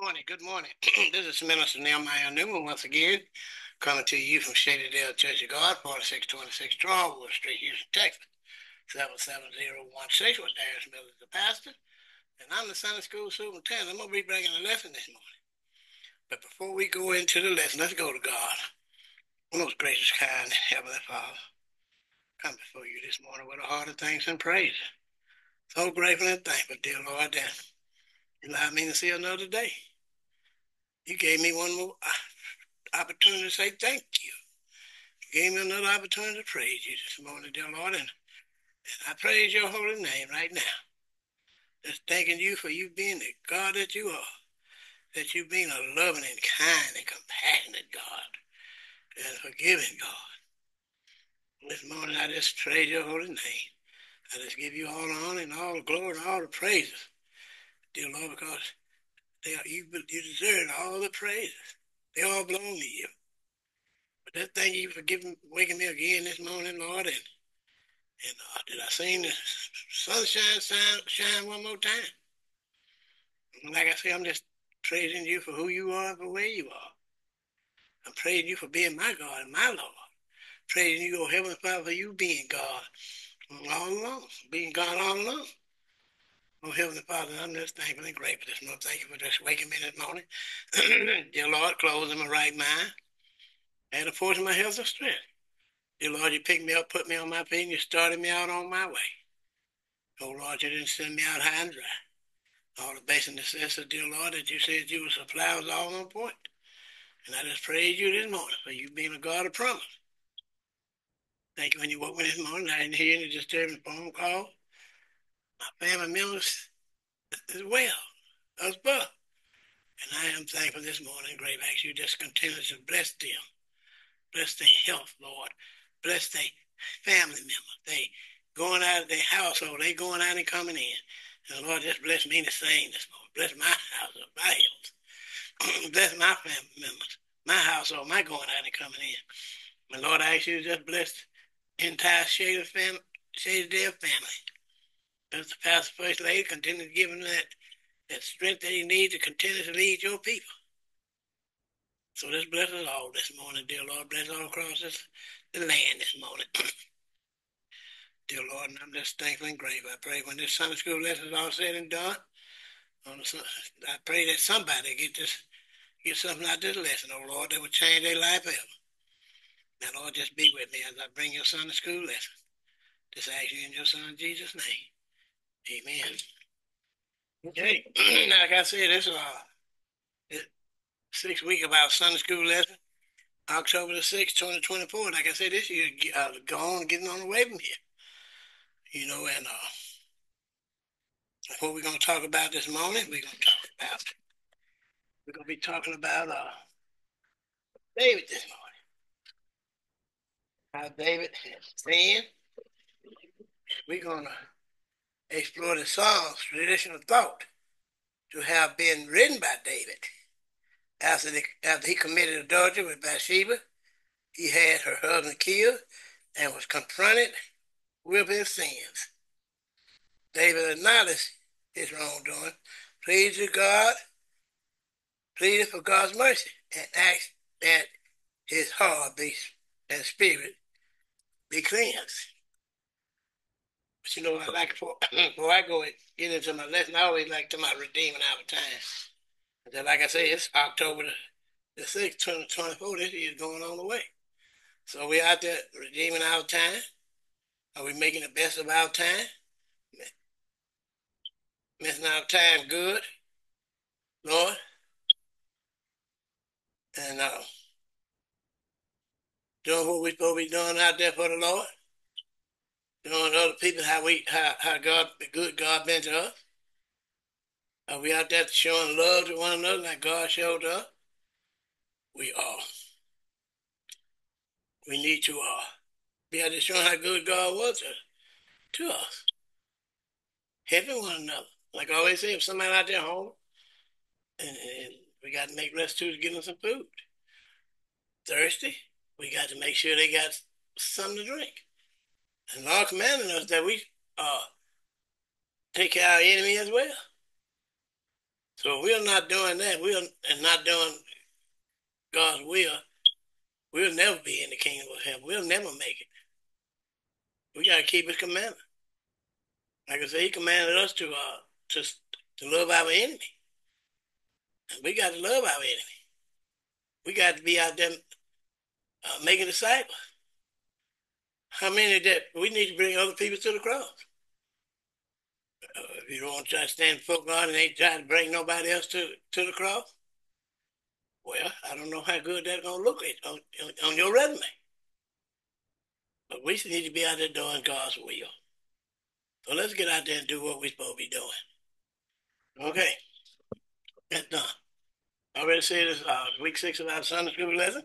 Morning, good morning. this is Minister Nehemiah Newman once again, coming to you from Shadydale Church of God, 4626 Trotwood Street, Houston, Texas. 77016 with Darius Miller, the pastor, and I'm the Sunday school superintendent. I'm going to be bringing a lesson this morning. But before we go into the lesson, let's go to God. Most gracious, kind, Heavenly Father, come before you this morning with a heart of thanks and praise. So grateful and thankful, dear Lord, that you allowed me to see another day. You gave me one more uh, opportunity to say thank you. You gave me another opportunity to praise you this morning, dear Lord, and, and I praise your holy name right now. Just thanking you for you being the God that you are, that you being a loving and kind and compassionate God and forgiving God. This morning I just praise your holy name. I just give you all the honor and all the glory and all the praises, dear Lord, because they are, you, you deserve all the praises. They all belong to you. But that thank you for giving, waking me again this morning, Lord. And, and uh, did I sing the sunshine shine, shine one more time? Like I say, I'm just praising you for who you are, for where you are. I'm praising you for being my God and my Lord. Praising you, oh Heavenly Father, for you being God all along, being God all along. Oh, Heavenly Father, I'm just thankful and grateful this morning. Thank you for just waking me this morning. Dear Lord, closing my right mind and a portion of my health and strength. Dear Lord, you picked me up, put me on my feet, and you started me out on my way. Oh, Lord, you didn't send me out high and dry. All the basic necessities, dear Lord, that you said you would supply was all on point. And I just praise you this morning for you being a God of promise. Thank you when you woke me this morning. I didn't hear any disturbing phone call my family members as well, as both. And I am thankful this morning, Grave Axe, you just continue to bless them. Bless their health, Lord. Bless their family members. They going out of their household. They going out and coming in. And Lord, just bless me the same this morning. Bless my house, my health. bless my family members, my household, my going out and coming in. And Lord, I ask you to just bless the entire Shady family, Shadydale family as the pastor first lady, continue to give him that, that strength that he needs to continue to lead your people. So let's bless us all this morning, dear Lord. Bless all across this the land this morning. dear Lord, and I'm just thankful and grateful. I pray when this Sunday school lesson is all said and done, I pray that somebody get this get something out of this lesson, oh Lord, that would change their life ever. Now, Lord, just be with me as I bring your Sunday school lesson. Just ask you in your son Jesus' name. Amen. Okay, like I said, this is uh, six week of our Sunday school lesson, October the 6th, 2024. Like I said, this year uh, gone, getting on the way from here. You know, and uh, what we're going to talk about this morning, we're going to talk about, we're going to be talking about uh, David this morning. How David sinned. We're going to explore the Psalms traditional thought to have been written by David. After, the, after he committed adultery with Bathsheba, he had her husband killed and was confronted with his sins. David acknowledged his wrongdoing, pleaded to God, pleaded for God's mercy, and asked that his heart be, and spirit be cleansed. You know, I like for before I go get into my lesson, I always like to my redeeming our time. And then, like I say, it's October the, 6th, 2024. This year is going on the way. So we out there redeeming our time. Are we making the best of our time? Missing our time good, Lord. And uh, doing what we're supposed to be doing out there for the Lord showing other people how we how, how God good God been to us. Are we out there showing love to one another like God showed us? We are. We need to uh, be out there showing how good God was to, to us. Helping one another. Like I always say, if somebody out there home, and, and we got to make restitution to give them some food. Thirsty, we got to make sure they got something to drink. And Lord commanding us that we uh, take care of our enemy as well. So we're not doing that. We're not doing God's will. We'll never be in the kingdom of heaven. We'll never make it. We got to keep his commandment. Like I said, he commanded us to uh to, to love our enemy. And we got to love our enemy. We got to be out there uh, making disciples. How many that we need to bring other people to the cross? Uh, if you don't want to try to stand before God and ain't trying to bring nobody else to, to the cross, well, I don't know how good that's going to look on, on your resume. But we need to be out there doing God's will. So let's get out there and do what we're supposed to be doing. Okay. That's done. I already said this uh, week six of our Sunday school lesson,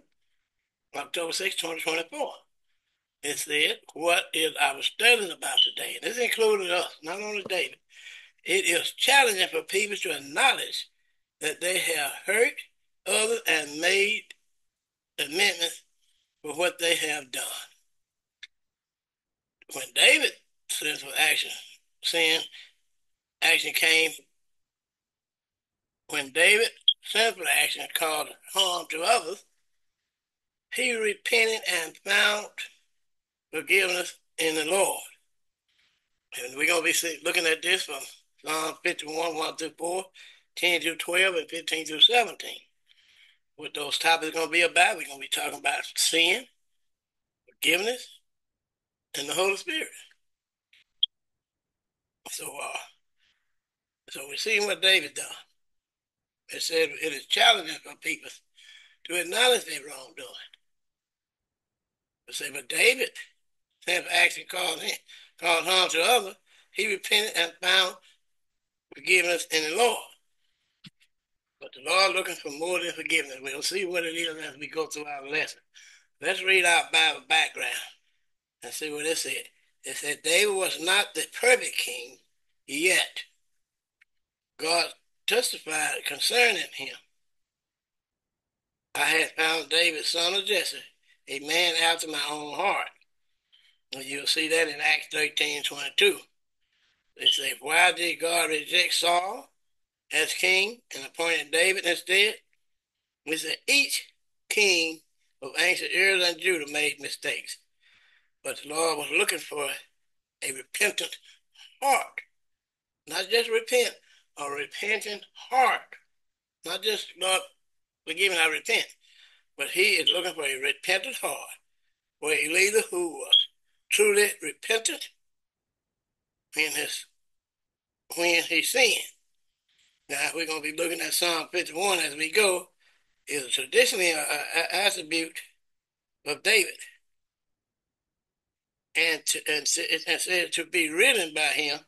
October 6, 2024. It said, What is our studying about today? And this included us, not only David. It is challenging for people to acknowledge that they have hurt others and made amendments for what they have done. When David says for action, sin, action came when David sinful action caused harm to others, he repented and found forgiveness in the Lord. And we're going to be looking at this from Psalm 51, 1 through 4, 10 through 12, and 15 through 17. What those topics are going to be about, we're going to be talking about sin, forgiveness, and the Holy Spirit. So, uh, so we see what David done. It said it is challenging for people to acknowledge their wrongdoing. But say, but David, of actually caused, him, caused harm to others, he repented and found forgiveness in the Lord. But the Lord looking for more than forgiveness. We'll see what it is as we go through our lesson. Let's read our Bible background and see what it said. It said David was not the perfect king yet. God testified concerning him. I had found David, son of Jesse, a man after my own heart. You'll see that in Acts 13 22. They say, Why did God reject Saul as king and appointed David instead? We said, Each king of ancient Israel and Judah made mistakes, but the Lord was looking for a repentant heart. Not just repent, a repentant heart. Not just, Lord, forgive me, I repent. But he is looking for a repentant heart, where a leader who was truly repentant when his when he sinned. Now we're going to be looking at Psalm 51 as we go. Is traditionally an attribute of David, and to, and, and said to be written by him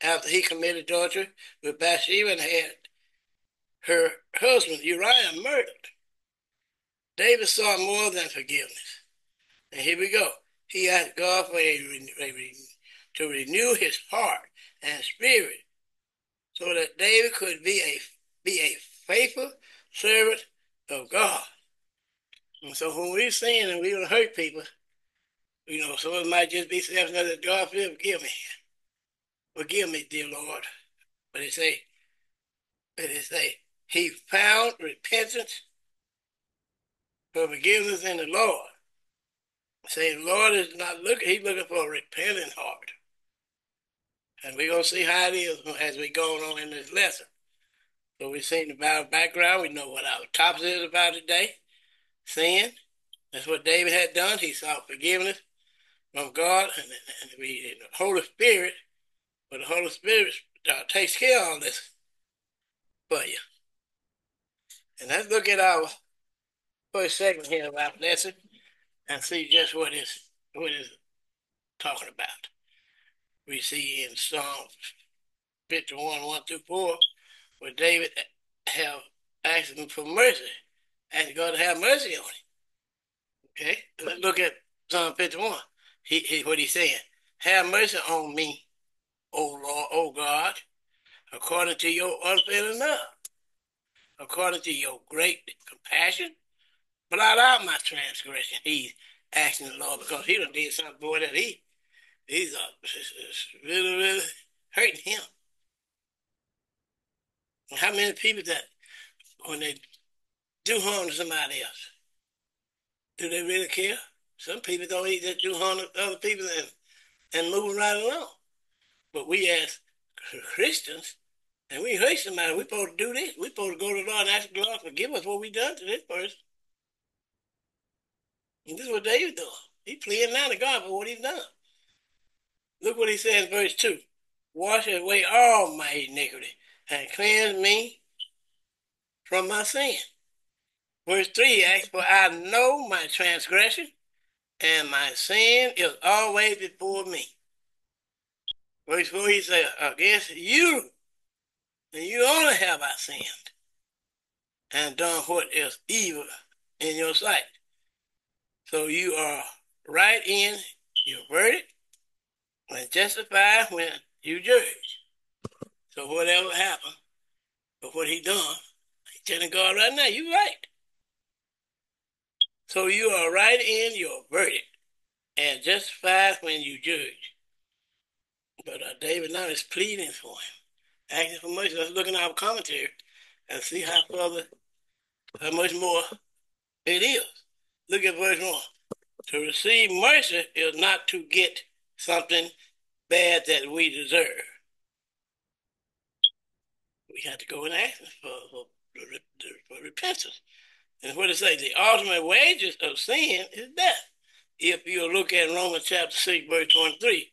after he committed adultery with Bathsheba and had her husband Uriah murdered. David sought more than forgiveness. And here we go. He asked God for a, to renew his heart and spirit so that David could be a be a faithful servant of God. And so when we sin and we don't hurt people, you know, of it might just be self that God forgive me. Forgive me, dear Lord. But he say, but he say, he found repentance for forgiveness in the Lord. Say, Lord is not looking, he's looking for a repentant heart. And we're going to see how it is as we go on in this lesson. So we've seen about background. We know what our topic is about today. Sin. That's what David had done. He sought forgiveness from God and, and the Holy Spirit but the Holy Spirit uh, takes care of all this for you. And let's look at our first segment here of our lesson and see just what is what is talking about. We see in Psalms 51, 1 through 4, where David have asked him for mercy, and God have mercy on him. Okay, let's look at Psalm 51. He, he what he's saying. Have mercy on me, O Lord, O God, according to your unfailing love, according to your great compassion, blot out my transgression. He's asking the Lord because he done did something boy that he he's uh, really, really hurting him. how many people that when they do harm to somebody else, do they really care? Some people don't even do harm to other people and, and move right along. But we as Christians, and we hurt somebody, we supposed to do this. We supposed to go to the Lord and ask the Lord forgive us what we done to this person. And this is what David doing. He pleading now to God for what he's done. Look what he says in verse 2. Wash away all my iniquity and cleanse me from my sin. Verse 3 asks, For I know my transgression, and my sin is always before me. Verse 4 he says, Against you, and you only have I sinned, and done what is evil in your sight. So you are right in your verdict and justified when you judge. So whatever happened, but what he done, he telling God right now, you right. So you are right in your verdict and justified when you judge. But uh, David now is pleading for him, asking for mercy. Let's look in our commentary and see how further, how much more it is. Look at verse 1. To receive mercy is not to get something bad that we deserve. We have to go and ask for, for, for repentance. And what it say? The ultimate wages of sin is death. If you look at Romans chapter 6, verse 23.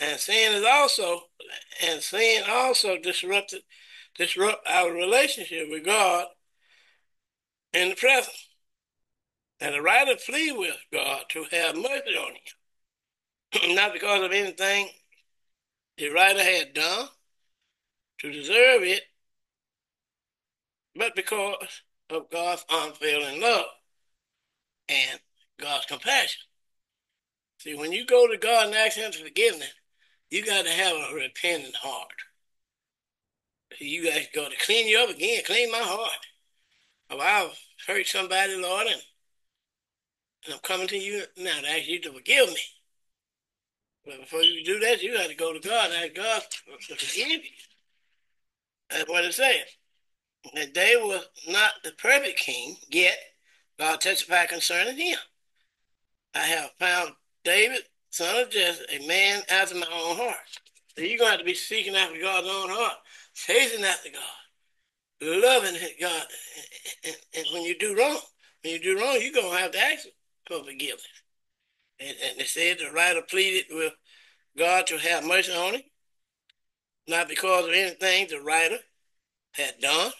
And sin is also, and sin also disrupted, disrupt our relationship with God in the present. And the writer flee with God to have mercy on him. Not because of anything the writer had done to deserve it, but because of God's unfailing love and God's compassion. See, when you go to God and ask Him for forgiveness, you got to have a repentant heart. You got to clean you up again, clean my heart. Oh, I've hurt somebody, Lord, and and I'm coming to you now to ask you to forgive me. But before you do that, you have to go to God and ask God to forgive you. That's what it says. That David was not the perfect king, yet God testified concerning him. I have found David, son of Jesse, a man after my own heart. So you're going to have to be seeking after God's own heart, chasing after God, loving God. And, and, and when you do wrong, when you do wrong, you're going to have to ask for forgiveness. And, and said the writer pleaded with God to have mercy on him, not because of anything the writer had done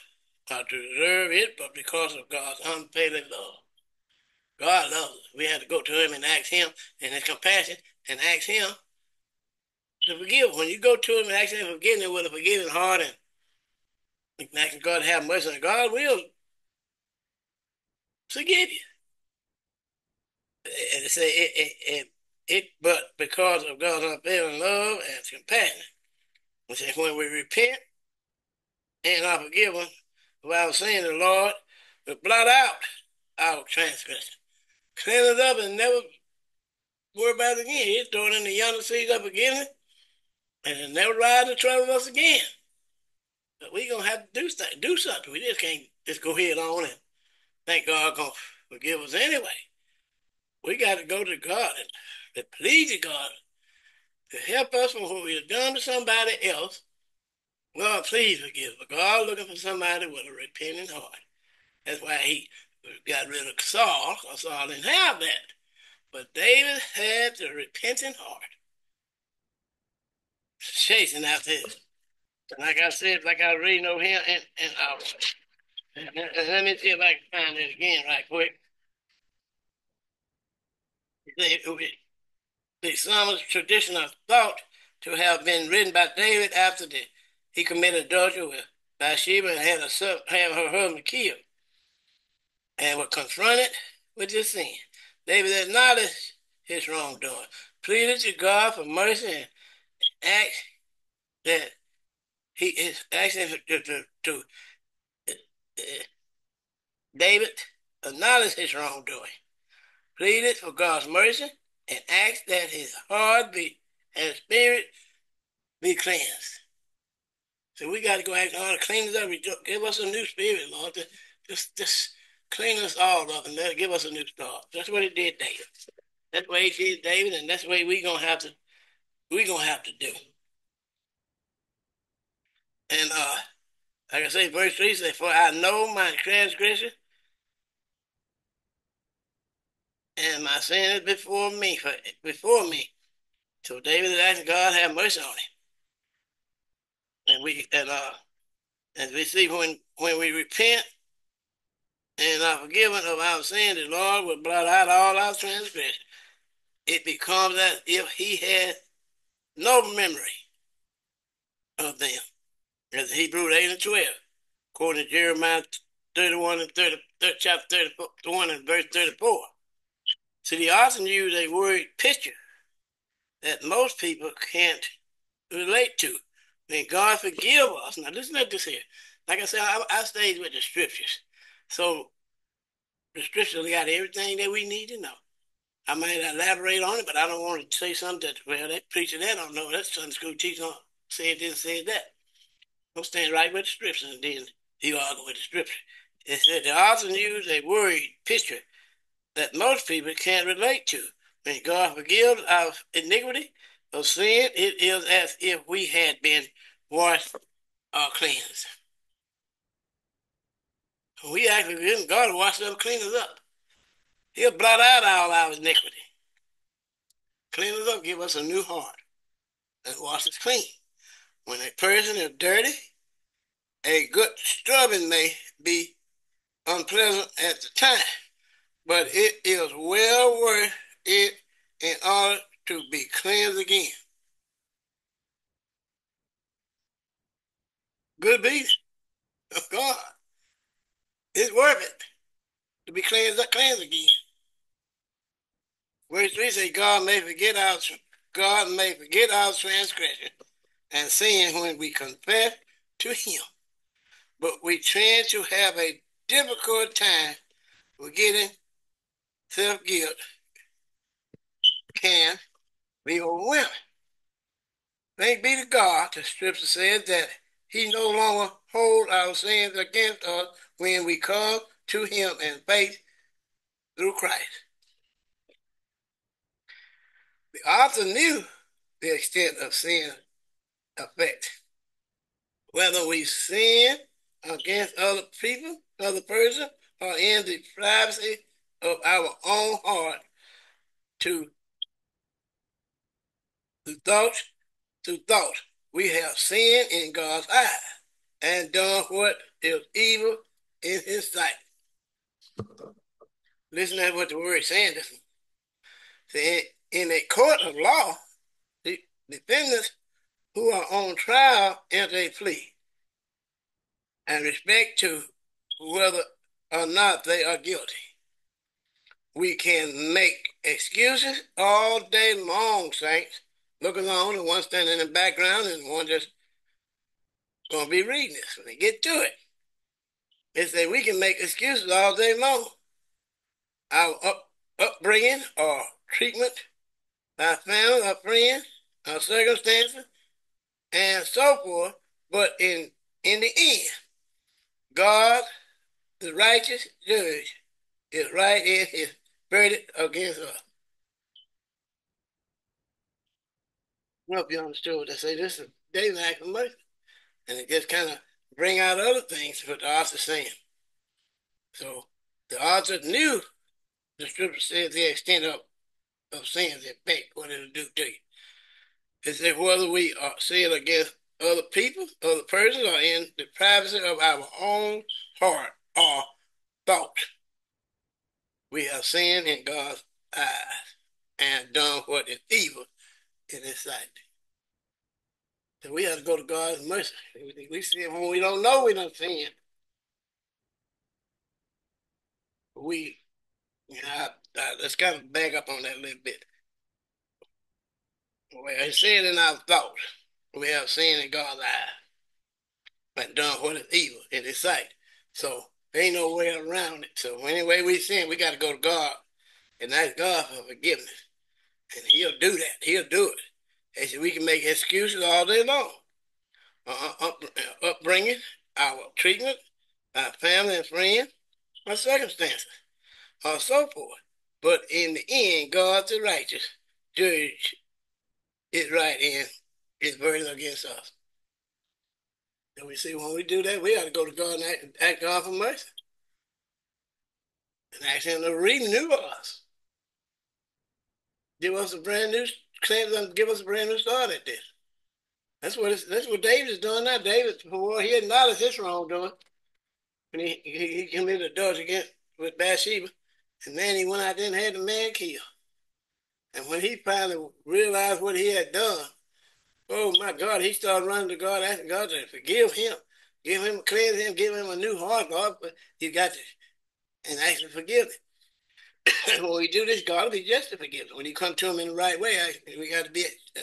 or to deserve it, but because of God's unfailing love. God loves us. We had to go to him and ask him in his compassion and ask him to forgive. When you go to him and ask him for forgiveness with a forgiving heart and asking God to have mercy, God will forgive you and it say it, it, it, it, but because of God's unfailing love and compassion. It says when we repent and are forgiven of our sin, the Lord will blot out our transgression, clean us up, and never worry about it again. He's throwing in the yonder seas of forgiveness, and it never rise to trouble us again. But we gonna have to do something do something. We just can't just go head on and thank God gonna forgive us anyway. We got to go to God and, plead to God to help us from what we have done to somebody else. God, please forgive. But God looking for somebody with a repentant heart. That's why he got rid of Saul, because Saul didn't have that. But David had the repentant heart. Chasing after this. And like I said, like I read over here and, and, uh, and, and let me see if I can find it again right quick the, the Islamic tradition are thought to have been written by David after the, he committed adultery with Bathsheba and had, a, had her husband killed and was confronted with this sin. David acknowledged his wrongdoing, pleaded to God for mercy, and asked that he is asking to, to, to uh, David acknowledge his wrongdoing pleaded for God's mercy, and asked that his heart be and spirit be cleansed. So we got to go ask God to clean us up. Give us a new spirit, Lord. Just, just clean us all up and give us a new start. That's what He did, David. That's what He did, David, and that's what we gonna have to we gonna have to do. And uh, like I say, verse three says, "For I know my transgression." And my sin is before me, for, before me. So David is asking God have mercy on him. And we and uh as we see when when we repent and are forgiven of our sins, the Lord will blot out all our transgressions. It becomes as if he had no memory of them. As Hebrews 8 and 12, according to Jeremiah 31 and 30, chapter 31 and verse 34. See, he often use a word picture that most people can't relate to. May God forgive us. Now listen to this here. Like I said, I, I stayed with the scriptures. So the scriptures got everything that we need to know. I might elaborate on it, but I don't want to say something that, well, that preacher that don't know. That Sunday school teacher oh, said this, said that. I'm staying right with the scriptures, and then he argue with the scripture. It said the author used a word picture that most people can't relate to. When God forgives our iniquity of sin, it is as if we had been washed or cleansed. We actually forgive God will wash us, clean us up. He'll blot out all our iniquity. Clean us up, give us a new heart, and wash us clean. When a person is dirty, a good scrubbing may be unpleasant at the time, but it is well worth it in order to be cleansed again. Good beast of God. It's worth it to be cleansed, cleansed again. Verse 3 says, God may forget our God may forget our transgression and sin when we confess to him. But we tend to have a difficult time with getting self-guilt can be overwhelming. Thank be to God, the scripture says that he no longer holds our sins against us when we come to him in faith through Christ. The author knew the extent of sin effect. Whether we sin against other people, other person, or in the privacy of our own heart to the thoughts, to thoughts, we have sinned in God's eyes and done what is evil in his sight. Listen to what the word is saying. See, in a court of law, the defendants who are on trial enter a plea and respect to whether or not they are guilty. We can make excuses all day long, saints. Look along and one standing in the background and one just gonna be reading this when they get to it. They say we can make excuses all day long. Our up, upbringing or treatment our family, our friends, our circumstances, and so forth. But in in the end, God, the righteous judge, is right in his verdict against us. I hope you understood what I say. This is David act of mercy. And it just kind of bring out other things what the author saying. So the author knew the scripture says the extent of of sins effect, what it'll do to you. Is that whether we are sin against other people, other persons, or in the privacy of our own heart or thoughts, we have sinned in God's eyes and done what is evil in His sight. So we have to go to God's mercy. We sin when we don't know we don't sin. We, you know, uh, let's kind of back up on that a little bit. Well, it's said in our thoughts, we have seen in God's eyes, and done what is evil in His sight. So there ain't no way around it. So anyway we sin, we got to go to God and ask God for forgiveness, and He'll do that. He'll do it. And so we can make excuses all day long, uh, up, upbringing, our treatment, our family and friends, our circumstances, or so forth. But in the end, God's the righteous judge is right and his verdict against us. And we see when we do that, we ought to go to God and act, ask God for mercy. And ask him to renew us. Give us a brand new give us a brand new start at this. That's what that's what David's doing now. David, for he acknowledged his wrongdoing when he, he, he committed adultery against with Bathsheba, and then he went out there and had the man killed. And when he finally realized what he had done, oh my God, he started running to God, asking God to forgive him, give him, cleanse him, give him a new heart, God. But you got to, and actually forgive him. when we do this, God will be just to forgive him. When you come to him in the right way, we got to be uh,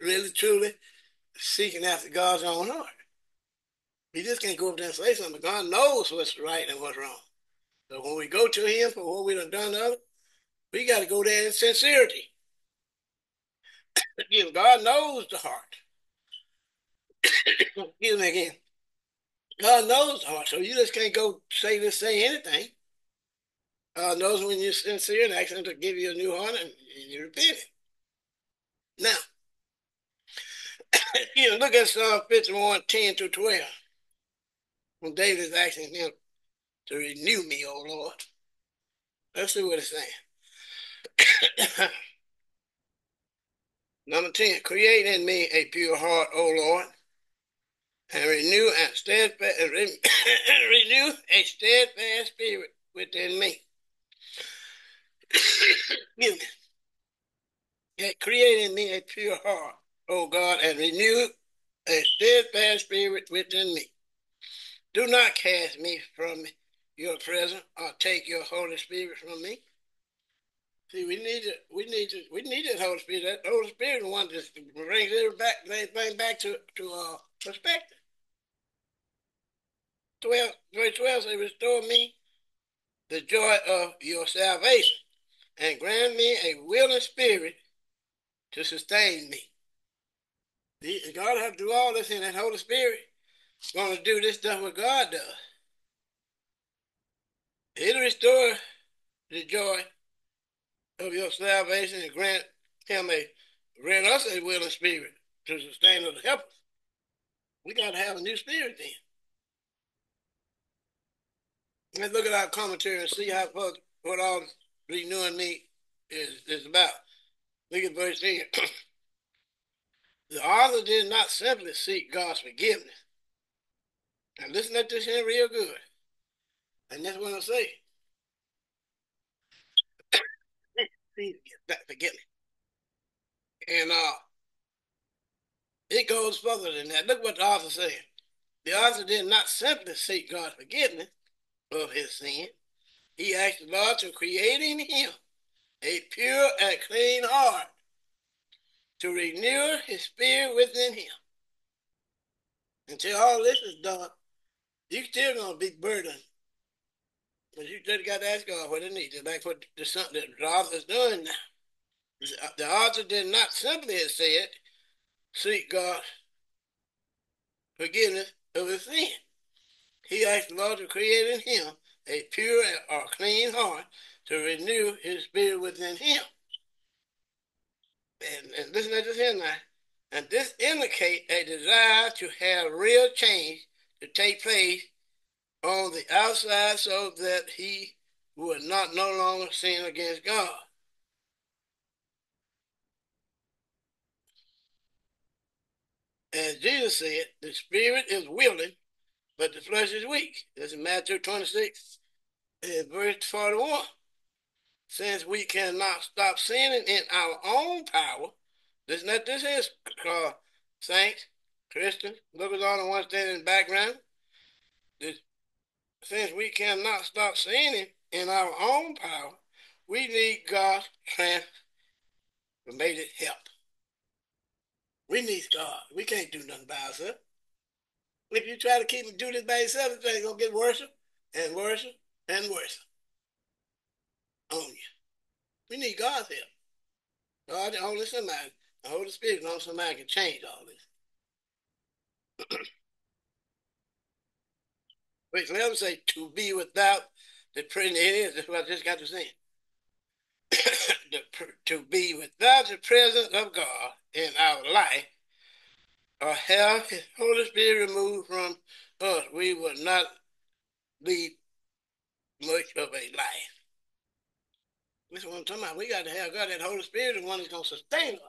really, truly seeking after God's own heart. We just can't go up there and say something. God knows what's right and what's wrong. So when we go to him for what we done done to we got to go there in sincerity. Again, God knows the heart. Excuse me again. God knows the heart, so you just can't go say this, say anything. God knows when you're sincere and asking to give you a new heart and you repent it. Now, you know, look at Psalm 51, 10 to 12. When David is asking him to renew me, O Lord. Let's see what it's saying. Number 10, create in me a pure heart, O Lord, and renew a steadfast, renew a steadfast spirit within me. Create in me a pure heart, O God, and renew a steadfast spirit within me. Do not cast me from your presence or take your Holy Spirit from me. See, we need to, we need to, we need that Holy Spirit. That Holy Spirit the one that brings it back, everything back to to uh, perspective. Twelve, verse twelve says, "Restore me the joy of your salvation, and grant me a willing spirit to sustain me." God have to do all this in that Holy Spirit. Going to do this stuff what God does. It'll restore the joy of your salvation and grant him a grant us a willing spirit to sustain us, help us. We got to have a new spirit then. Let's look at our commentary and see how what all renewing me is, is about. Look at verse 10. the author did not simply seek God's forgiveness. Now listen to this here real good. And that's what I say. Please forgive. And uh, it goes further than that. Look what the author said. The author did not simply seek God's forgiveness of his sin. He asked the Lord to create in him a pure and clean heart to renew his spirit within him. Until all this is done, you're still gonna be burdened but you just got to ask God what it needs. Like what the, something the, the author's doing now. The author did not simply have said, seek God's forgiveness of his sin. He asked the Lord to create in him a pure or clean heart to renew his spirit within him. And, and listen to this here now. And this indicates a desire to have real change to take place on the outside so that he would not no longer sin against God. As Jesus said, the spirit is willing, but the flesh is weak. That's in Matthew 26, verse 41. Since we cannot stop sinning in our own power, listen that this is, uh, saints, Christians, lookers on the one standing in the background. This since we cannot stop sinning in our own power, we need God's transformative help. We need God. We can't do nothing by ourselves. If you try to keep and do this by yourself, it's gonna get worse and worse and worse on you. We need God's help. God, only somebody, the Holy Spirit, only somebody can change all this. Wait, let him say to be without the presence. That's what I just got to say. to be without the presence of God in our life, or have His Holy Spirit removed from us, we would not lead much of a life. This I'm talking about. We got to have God, that Holy Spirit, the one that's going to sustain us.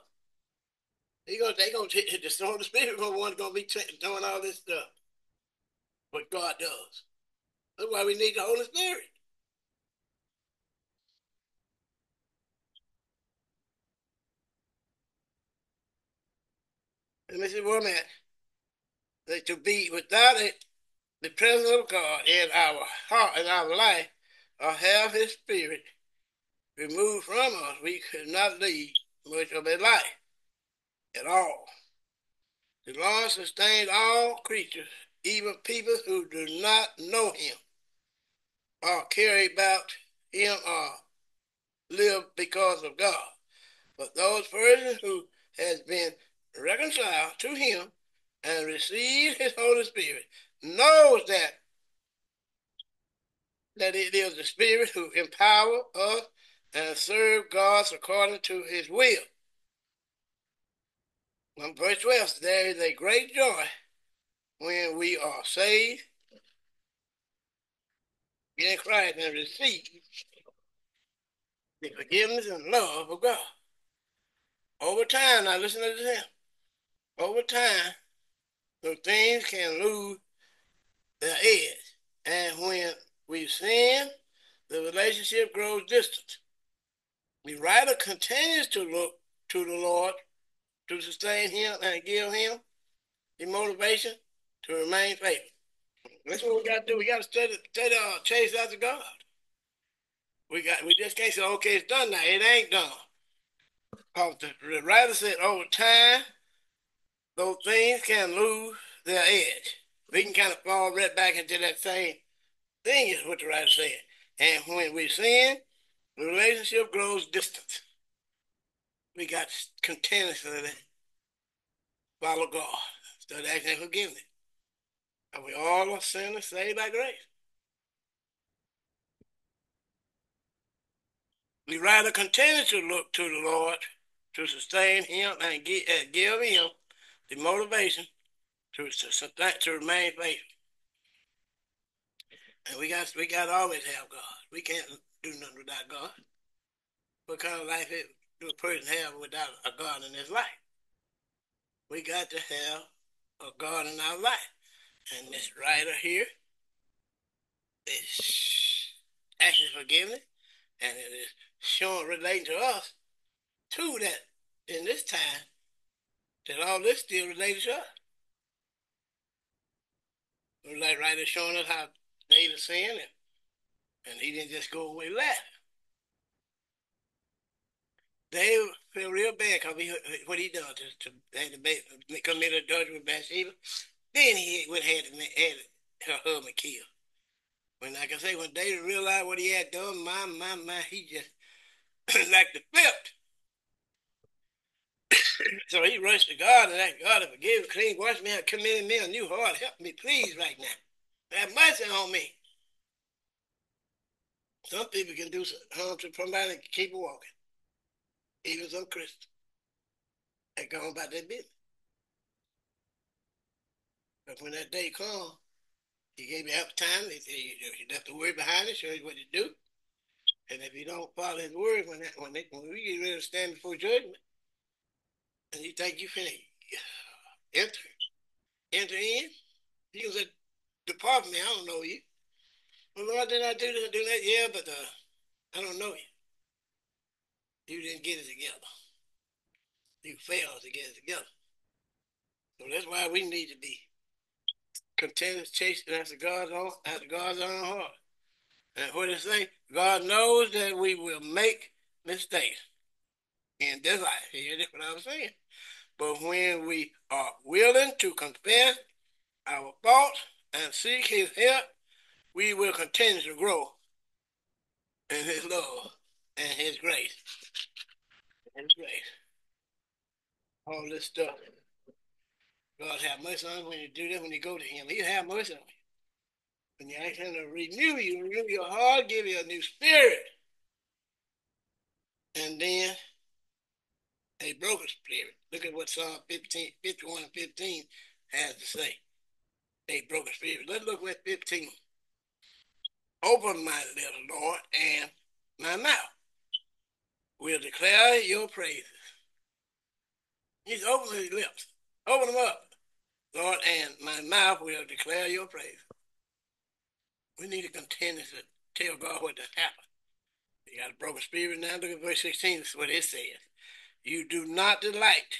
He gonna, they gonna the Holy Spirit, the one that's gonna be doing all this stuff. What God does. That's why we need the Holy Spirit. Let me see one minute. That to be without it, the presence of God in our heart, in our life, or have His Spirit removed from us, we could not lead much of a life at all. The Lord sustains all creatures, even people who do not know Him, or care about Him, or live because of God. But those persons who has been reconciled to him and received his Holy Spirit knows that that it is the Spirit who empower us and serve God according to his will. On verse 12, there is a great joy when we are saved in Christ and receive the forgiveness and love of God. Over time, now listen to this over time, the things can lose their edge. And when we sin, the relationship grows distant. The writer continues to look to the Lord to sustain him and give him the motivation to remain faithful. That's what we got to do. We got to study, study uh, chase after God. We got. We just can't say, okay, it's done now. It ain't done. Cause The writer said, over time, those things can lose their edge. We can kind of fall right back into that same thing, is what the writer said. And when we sin, the relationship grows distant. We got to continuously follow God, start asking forgiveness. And we all are sinners saved by grace. We rather continue to look to the Lord to sustain him and give, uh, give him the motivation to to, to remain faithful. And we got we got to always have God. We can't do nothing without God. What kind of life do a person have without a God in his life? We got to have a God in our life. And this writer here is asking forgiveness, and it is showing relating to us to that in this time that all this still related to us. Like there showing us how David sinned and, and he didn't just go away laughing. David felt real bad because he, what he done to, to, to commit adultery with Bathsheba. Then he went and had her husband killed. When, like I say, when David realized what he had done, my, my, my, he just like the flipped. so he rushed to God and asked God to forgive, clean, wash me out, committed me a new heart. Help me, please, right now. Have mercy on me. Some people can do harm to somebody and keep walking. Even some Christians. They go on about their business. But when that day comes, he gave you up time. He said you left the word behind it, show you what to do. And if you don't follow his word, when that, when, they, when we get ready to stand before judgment, and you think you finna enter, enter in? He can say, depart from me, I don't know you. Well, Lord, did I do this, do that? Yeah, but uh, I don't know you. You didn't get it together. You failed to get it together. So that's why we need to be content chasing after God's own, after God's own heart. And what it say? God knows that we will make mistakes in this life. Hear what I was saying? But when we are willing to confess our faults and seek his help, we will continue to grow in his love and his grace. His grace. All this stuff. God have mercy on you when you do that, when you go to Him. He'll have mercy on you. When you ask Him to renew you, renew your heart, give you a new spirit. And then a broken spirit. Look at what Psalm 15, 51 and 15 has to say. A broken spirit. Let's look at 15. Open my lips, Lord, and my mouth will declare your praises. He's opening his lips. Open them up, Lord, and my mouth will declare your praise. We need to continue to tell God what has happened. You got a broken spirit now. Look at verse 16. This is what it says. You do not delight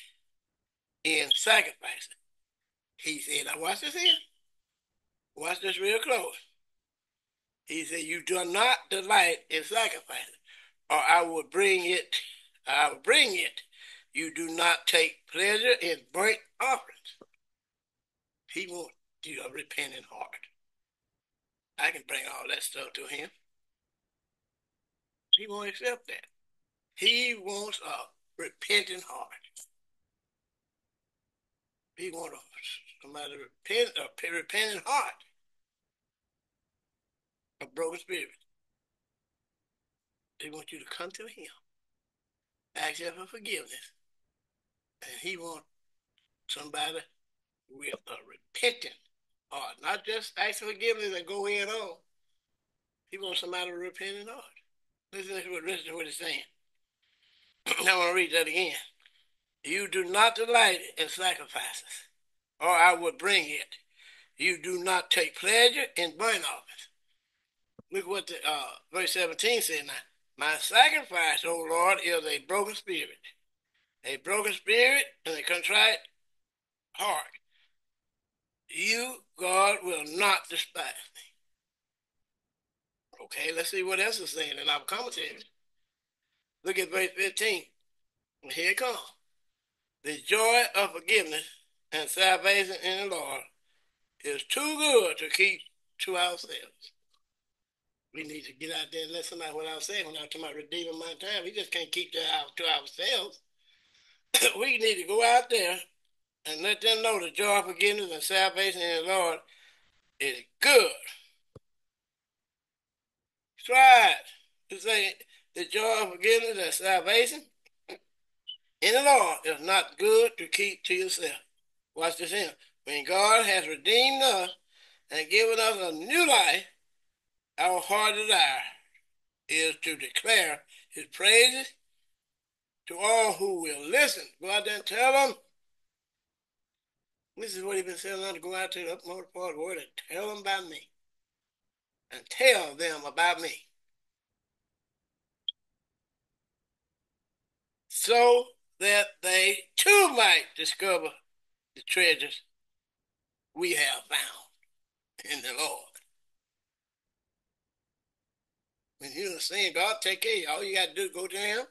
in sacrifice. He said, now watch this here. Watch this real close. He said, You do not delight in sacrifice, or I will bring it, I will bring it. You do not take pleasure in burnt offerings. He wants you a repentant heart. I can bring all that stuff to him. He won't accept that. He wants a repentant heart. He wants somebody to repent, a repentant heart a broken spirit. He want you to come to him, ask him for forgiveness, and he wants somebody with a repentant heart, not just ask for forgiveness and go in on. He wants somebody with a repentant heart. Listen to what, listen to what it's saying. I want to read that again. You do not delight in sacrifices, or I would bring it. You do not take pleasure in burnt offerings. Look what the uh, verse 17 says now. My sacrifice, O Lord, is a broken spirit. A broken spirit and a contrite heart. You, God, will not despise me. Okay, let's see what else is saying in our commentary. Look at verse 15. Here it comes. The joy of forgiveness and salvation in the Lord is too good to keep to ourselves. We need to get out there and let somebody, what I was saying when I was talking about redeeming my time, we just can't keep that out to ourselves. we need to go out there and let them know the joy of forgiveness and salvation in the Lord is good. Strive to say the joy of forgiveness and salvation in the Lord is not good to keep to yourself. Watch this here. When God has redeemed us and given us a new life, our heart desire is to declare his praises to all who will listen. Go out there and tell them. This is what he's been telling them to go out to the upmost part of the world and tell them about me. And tell them about me. So that they too might discover the treasures we have found in the Lord. When you are saying, God take care of you, all you got to do is go to him,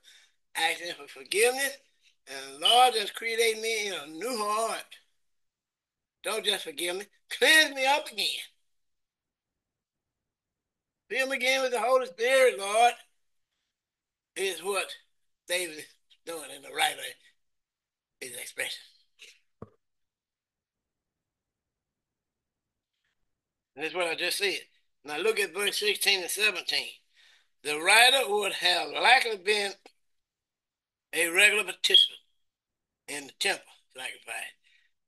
ask him for forgiveness, and the Lord just create me in a new heart. Don't just forgive me. Cleanse me up again. Fill me again with the Holy Spirit, Lord. Is what David is doing in the right of his expression. And that's what I just said. Now look at verse 16 and 17 the writer would have likely been a regular participant in the temple sacrifice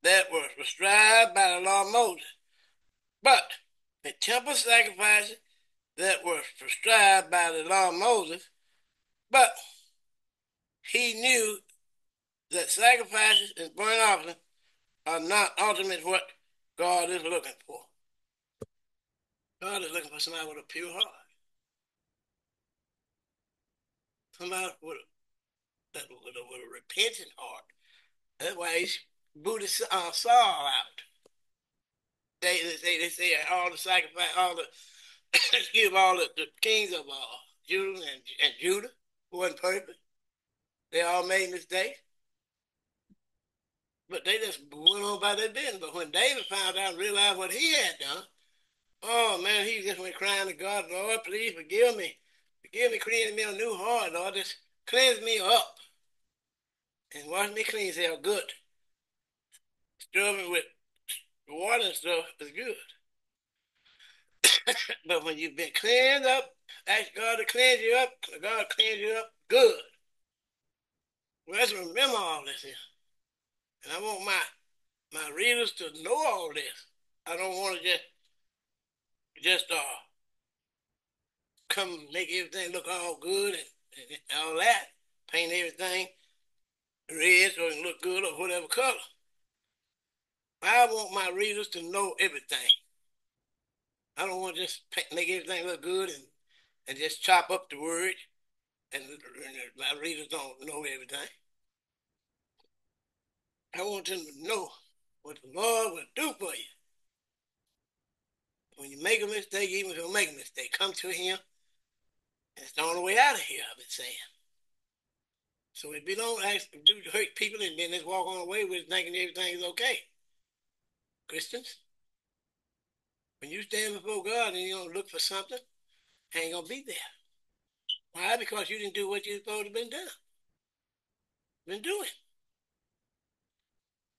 that was prescribed by the law of Moses. But the temple sacrifices that were prescribed by the law of Moses, but he knew that sacrifices and burnt offerings are not ultimately what God is looking for. God is looking for somebody with a pure heart. come out with, with, a, with a repentant heart. That's why he's booted uh, Saul out. They, they, they say all the sacrifice, all the, excuse all the, the kings of uh, Judah and, and Judah wasn't perfect. They all made mistakes. But they just went on by their business. But when David found out and realized what he had done, oh man, he just went crying to God, Lord, please forgive me. Forgive me, create me a new heart, Lord. Just cleanse me up and wash me clean, say, good. Struggling with water and stuff is good. but when you've been cleaned up, ask God to cleanse you up, God cleanse you up good. Well, let's remember all this here. And I want my my readers to know all this. I don't want to just just uh come make everything look all good and, and all that, paint everything red so it can look good or whatever color. I want my readers to know everything. I don't want to just make everything look good and, and just chop up the word and, and my readers don't know everything. I want them to know what the Lord will do for you. When you make a mistake, even if you make a mistake, come to Him. It's the only way out of here, I've been saying. So if you don't ask, do hurt people and then just walk on away with thinking everything is okay, Christians, when you stand before God and you don't look for something, ain't gonna be there. Why? Because you didn't do what you're supposed to been done. Been doing.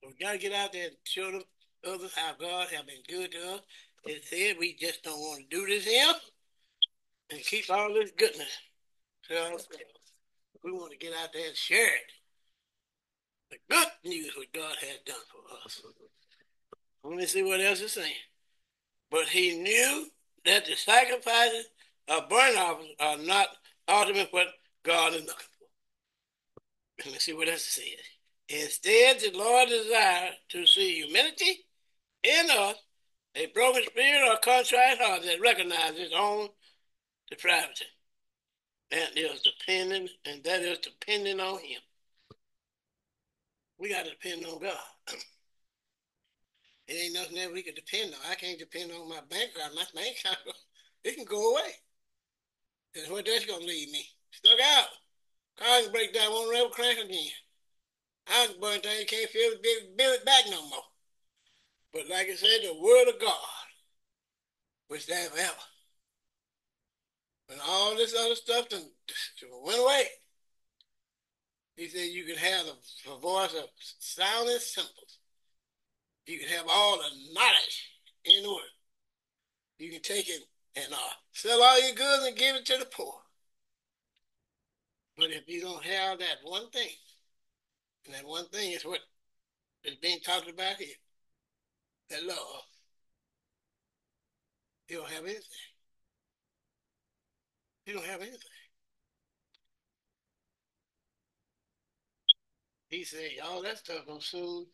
So we gotta get out there and show them others how God has been good to us. It said we just don't want to do this here and keep all this goodness to ourselves. We want to get out there and share it. The good news what God has done for us. Let me see what else it's saying. But he knew that the sacrifices of burnt offerings are not ultimate what God is looking for. Let me see what else it says. Instead, the Lord desires to see humility in us, a broken spirit or contrite heart that recognizes its own depravity. That is depending, and that is depending on Him. We got to depend on God. it ain't nothing that we can depend on. I can't depend on my bank account. My bank it can go away. And what that's going to leave me? Stuck out. Car can break down, won't ever crank again. I can burn things, can't feel it, build it back no more. But like I said, the word of God, which that ever when all this other stuff went away, he said you can have the, voice of sound and cymbals. You can have all the knowledge in the world. You can take it and uh, sell all your goods and give it to the poor. But if you don't have that one thing, and that one thing is what is being talked about here, that love, you don't have anything. You don't have anything. He said, all that stuff will soon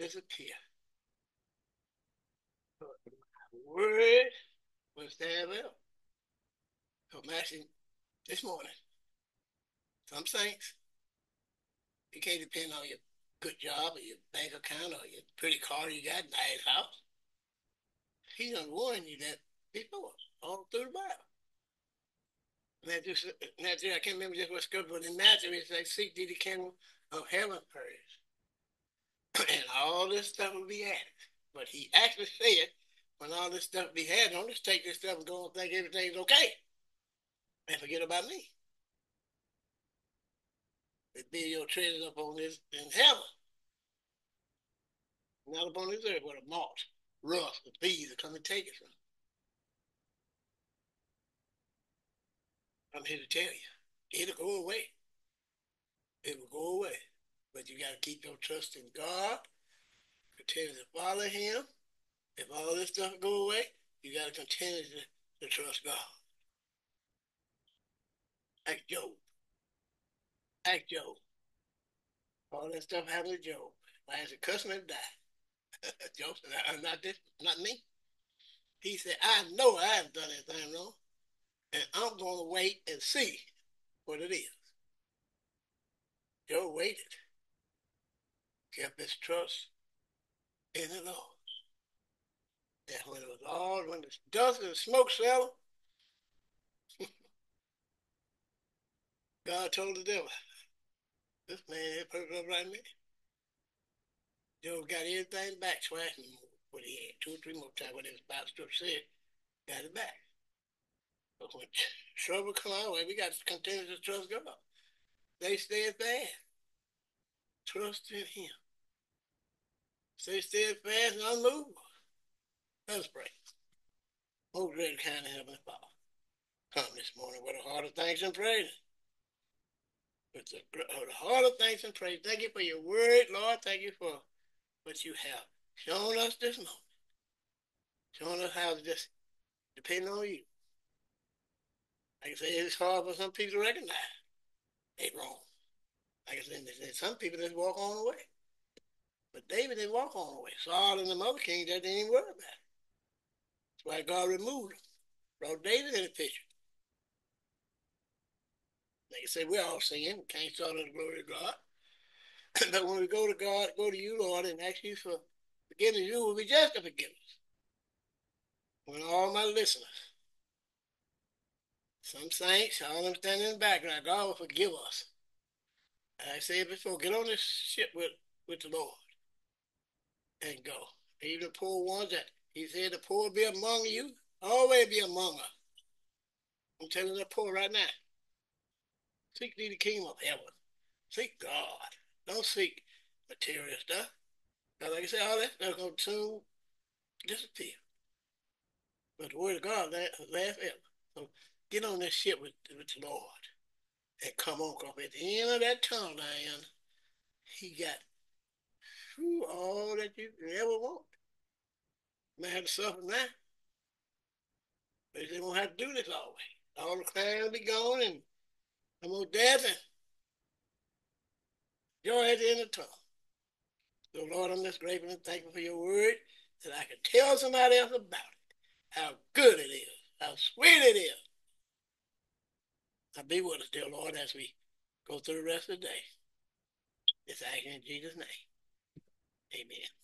disappear. Word was there well. So I'm asking this morning, some saints, you can't depend on your good job or your bank account or your pretty car you got, nice house. He done warned you that before, all through the Bible. Now, Matthew, Matthew, I can't remember just what scripture, but in Matthew it says, seek thee the kingdom of heaven first. And all this stuff will be added. But he actually said, when all this stuff be had, don't just take this stuff and go and think everything's okay. And forget about me. But be your treasures up on this in heaven. Not upon this earth where the moth, rust, the bees will come and take it from. I'm here to tell you, it'll go away. It will go away. But you got to keep your trust in God. Continue to follow Him. If all this stuff go away, you got to continue to, to trust God. Like Job. Like Job. All that stuff happened to Job. Last a customer died. Job said, not this, not me. He said, I know I haven't done anything wrong and I'm going to wait and see what it is. Joe waited, kept his trust in the Lord. And when it was all, when the dust and the smoke settled, God told the devil, this man had put up right me. Joe got everything back twice what he had, two or three more times, what was about to said, got it back. But when trouble come our way, we got to continue to trust God. They stay fast. Trust in Him. Stay steadfast and unmovable. Let us pray. Oh, great kind of Heavenly Father, come this morning with a heart of thanks and praise. With a heart of thanks and praise. Thank you for your word, Lord. Thank you for what you have shown us this moment. Showing us how to just depend on you. Like I said, it's hard for some people to recognize they wrong. Like I said, some people just walk on the way. But David didn't walk on the way. Saul and the other kings, they didn't even worry about it. That's why God removed them. Brought David in the picture. Like I said, we all sin. We can't start in the glory of God. but when we go to God, go to you, Lord, and ask you for forgiveness, you will be just. When all my listeners, some saints, all them standing in the background, God will forgive us. I said before, get on this ship with, with the Lord and go. Even the poor ones that he said the poor be among you, always be among us. I'm telling the poor right now. Seek thee the kingdom of heaven. Seek God. Don't seek material stuff. Now, like I said, all that stuff going to disappear. But the word of God lasts ever. So get on this ship with, with the Lord and come on, because at the end of that tunnel, Diane, he got all that you ever want. To suffer now. But they won't have to do this always. All the crime will be gone and no more death and joy at the end of the tunnel. So Lord, I'm just grateful and thankful for your word that I can tell somebody else about it. How good it is, how sweet it is. Now be with us, dear Lord, as we go through the rest of the day. It's asking in Jesus' name. Amen.